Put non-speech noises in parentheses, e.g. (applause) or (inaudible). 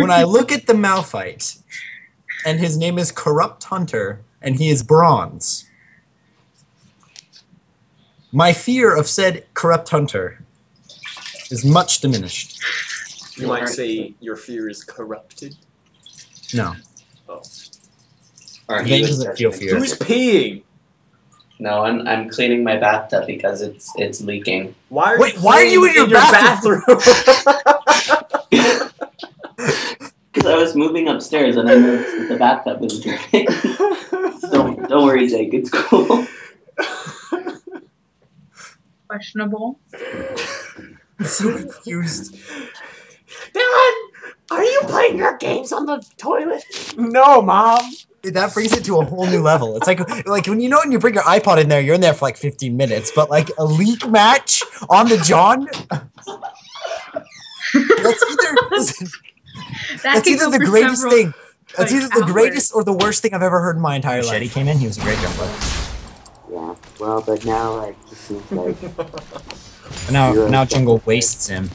when I look at the Malphite, and his name is Corrupt Hunter, and he is bronze, my fear of said Corrupt Hunter is much diminished. You might say your fear is corrupted. No, oh. Or Vane he doesn't feel fear. Who's peeing? No, I'm I'm cleaning my bathtub because it's it's leaking. Why are Wait, you why are you playing in your bathroom? Because (laughs) I was moving upstairs and I noticed that the bathtub was dripping. (laughs) don't don't worry, Jake. It's cool. Questionable. I'm so confused. Dylan, are you playing your games on the toilet? No, mom. That brings it to a whole new level. It's like like when you know when you bring your iPod in there, you're in there for like 15 minutes. But like a League match on the John, (laughs) that's either That (laughs) that's either the greatest several- thing. That's like, either the hours. greatest or the worst thing I've ever heard in my entire life. He came in, he was a great jumper. Yeah. Well, but now like it seems like (laughs) now now a Jungle wastes him.